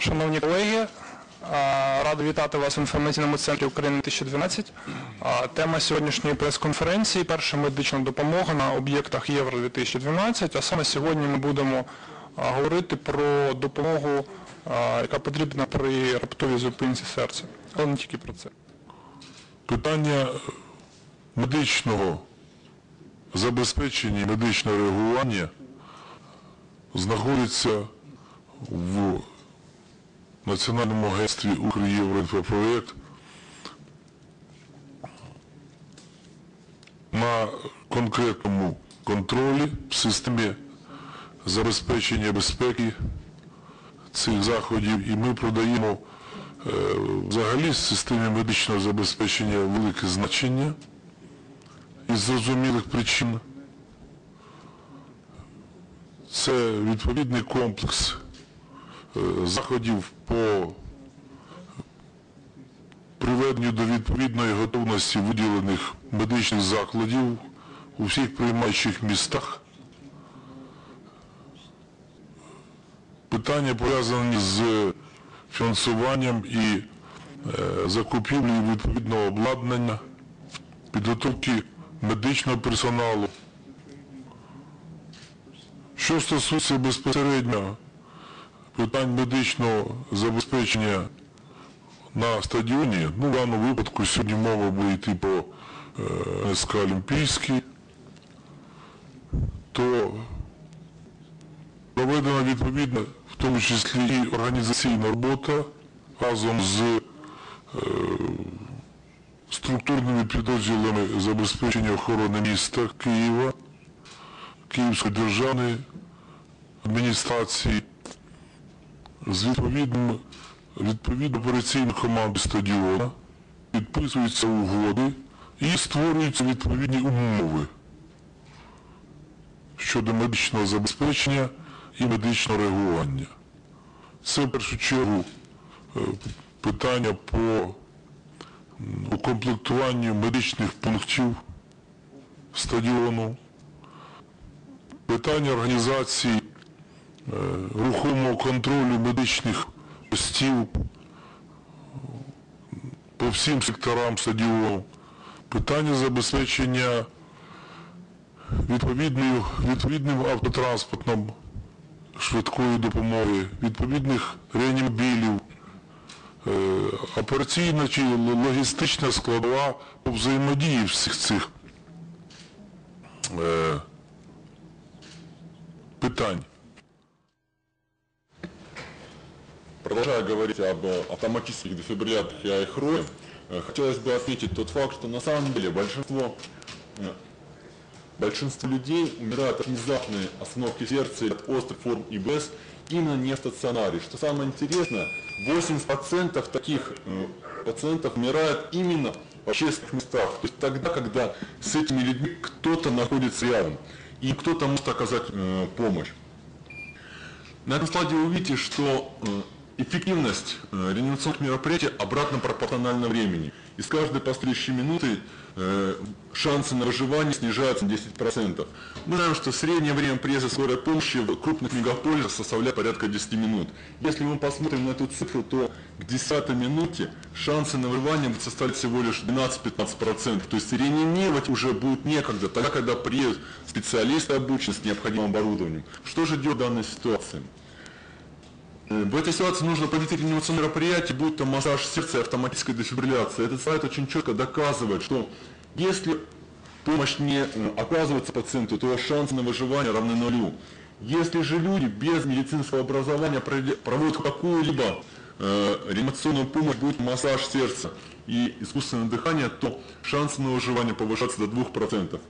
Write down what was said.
Шановні колеги, радий вітати вас в інформаційному центрі України 2012. Тема сьогоднішньої прес-конференції перша медична допомога на об'єктах Євро 2012. А саме сьогодні ми будемо говорити про допомогу, яка потрібна при раптовій зупинці серця. Але не тільки про це. Питання медичного забезпечення і медичного реагування знаходиться в Національному агентстві «Укрєвроінфопроєкт» на конкретному контролі в системі забезпечення безпеки цих заходів, і ми продаємо е, взагалі системі медичного забезпечення велике значення із зрозумілих причин. Це відповідний комплекс заходів по приведенню до відповідної готовності виділених медичних закладів у всіх приймаючих містах. Питання пов'язані з фінансуванням і е, закупівлею відповідного обладнання, підготовки медичного персоналу. Що стосується безпосередньо питань медичного забезпечення на стадіоні, ну в даному випадку сьогодні мова буде йти про е, СК Олімпійський, то проведена відповідна, в тому числі і організаційна робота разом з е, структурними підрозділами забезпечення охорони міста Києва, Київської державної адміністрації, з відповідним відповідно операційної команди стадіона, підписуються угоди і створюються відповідні умови щодо медичного забезпечення і медичного реагування. Це в першу чергу е, питання по укомплектуванню медичних пунктів стадіону, питання організації е, контролю медичних постів по всім секторам стадіону, питання забезпечення відповідною, відповідним автотранспортом швидкої допомоги, відповідних реанімобілів, е, операційна чи логістична складова по взаємодії всіх цих е, питань. Продолжая говорить об э, автоматических дефибрилляторах и айхрое, э, хотелось бы отметить тот факт, что на самом деле большинство, э, большинство людей умирают от внезапной остановки сердца от острых форм ИБС именно не в стационаре. Что самое интересное, 80% таких пациентов умирают именно в общественных местах. То есть тогда, когда с этими людьми кто-то находится рядом и кто-то может оказать помощь. На этом слайде вы увидите, что эффективность э, реанимационных мероприятий обратно пропорциональна времени. И с каждой последующей минутой э, шансы на выживание снижаются на 10%. Мы знаем, что среднее время приезда скорой помощи в крупных мегаполисах составляет порядка 10 минут. Если мы посмотрим на эту цифру, то к 10 минуте шансы на выживание будут составлять всего лишь 12-15%. То есть реанимировать уже будет некогда, тогда, когда приедут специалисты обученные с необходимым оборудованием. Что же делать в данной ситуации? Э, В этой ситуации нужно провести реанимационное мероприятие, будь то массаж сердца автоматическая дефибрилляция. Этот слайд очень четко доказывает, что если помощь не э, оказывается пациенту, то шансы на выживание равны нулю. Если же люди без медицинского образования проводят какую-либо э, реанимационную помощь, будь то массаж сердца и искусственное дыхание, то шансы на выживание повышаются до 2%.